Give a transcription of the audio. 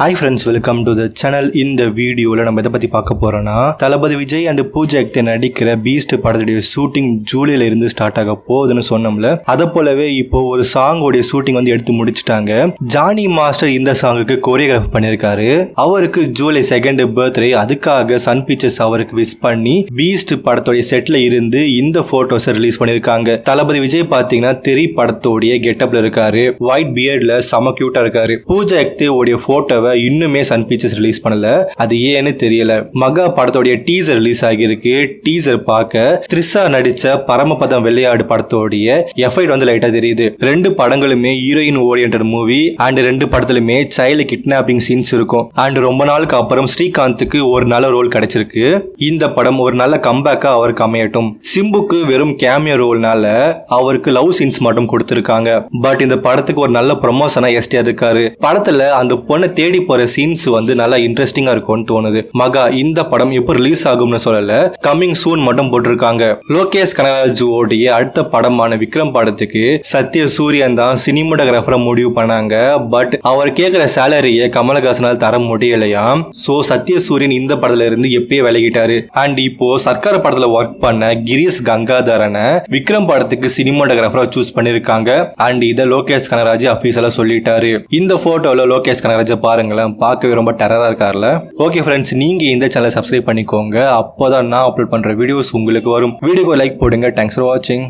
Hi friends welcome to the channel இந்த வீடியோவில் நம்ம இதை பற்றி பார்க்க போகிறோன்னா தளபதி விஜய் அண்ட் பூஜா அக்தே நடிக்கிற பீஸ்ட் படத்துடைய ஷூட்டிங் ஜூலையில இருந்து ஸ்டார்ட் ஆக போகுதுன்னு சொன்னோம்ல. அதை போலவே இப்போ ஒரு சாங்கோடைய ஷூட்டிங் வந்து எடுத்து முடிச்சிட்டாங்க. ஜானி மாஸ்டர் இந்த சாங்குக்கு கொரியோகிராஃப் பண்ணியிருக்காரு. அவருக்கு ஜூலை செகண்ட் பர்த்டே அதுக்காக சன் பிக்சர்ஸ் அவருக்கு விஷ் பண்ணி பீஸ்ட் படத்துடைய செட்ல இருந்து இந்த போட்டோஸை ரிலீஸ் பண்ணியிருக்காங்க. தளபதி விஜய் பார்த்தீங்கன்னா தெரி படத்தோடைய கெட்டப்ல இருக்காரு. ஒயிட் பியர்ட்ல செம கியூட்டா இருக்காரு. பூஜா அக்தே உடைய போட்டோவை இன்னுமே சன் பிக்சர்ஸ் ரிலீஸ் பண்ணல. அது ஏன்னு தெரியல. மகா படத்தோடைய டீசர் ரிலீஸ் ஆகியிருக்கு. டீசர் பார்க்க த்ரிஷா நடிச்ச பரமபதம் விளையாடு படத்தோடைய எஃபைட் வந்து லைட்டா தெரியுது. ரெண்டு படங்களுமே ஹீரோயின் ஓரியன்ட் மூவி அண்ட் ரெண்டு படத்துலயுமே சைல்டு கிட்னாப்பிங் சீன்ஸ் இருக்கும். அண்ட் ரொம்ப நாளுக்கு அப்புறம் ஸ்ரீகாந்துக்கு ஒரு நல்ல ரோல் கிடைச்சிருக்கு. இந்த படம் ஒரு நல்ல கம்பேக்கா அவருக்கு அமையட்டும். சிம்புக்கு வெறும் கேமியோ ரோல்னால அவருக்கு லவ் சீன்ஸ் மட்டும் கொடுத்திருக்காங்க. பட் இந்த படத்துக்கு ஒரு நல்ல ப்ரொமோஷனா எஸ்டிஆர் இருக்காரு. படத்துல அந்த பொண்ணை தேடி போற சீன்ஸ் வந்து நல்லா இன்ட்ரெஸ்டிங்கா இருக்கும்னு தோணுது. மகா இந்த படம் எப்போ ரிலீஸ் ஆகும்னு சொல்லல. கம்மிங் சூன் மட்டும் போட்டிருக்காங்க. லோகேஷ் கனகராஜுவோடைய அடுத்த படமான விக்ரம் படத்துக்கு சத்ய சூரியன் தான் சினிமோட்டோகிராஃபரை முடிவு பண்ணாங்க. பட் அவர் கேட்குற சேலரியை கமலஹாசனால் தர முடியலையா? சோ சத்ய சூரியன் இந்த படத்துல இருந்து எப்பயே விலகிட்டாரு. அண்ட் இப்போ சர்க்கார் படத்துல ஒர்க் பண்ண கிரீஷ் கங்காதரனை விக்ரம் படத்துக்கு சினிமோட்டோகிராஃபரா சூஸ் பண்ணிருக்காங்க. அண்ட் இதை லோகேஷ் கனகராஜ் அபிஷியலா சொல்லிட்டாரு. இந்த போட்டோல லோகேஷ் கனகராஜை பாருங்களேன் பார்க்கவே ரொம்ப டெரரா இருக்கார்ல. ஓகே ஃப்ரெண்ட்ஸ் நீங்க இந்த சேனலை சப்ஸ்கிரைப் பண்ணிக்கோங்க. அப்போதான் நான் அப்லோட் பண்ற வீடியோஸ் உங்களுக்கு வரும். வீடியோக்கு லைக் போடுங்க. தேங்க்ஸ் ஃபார் வாட்சிங்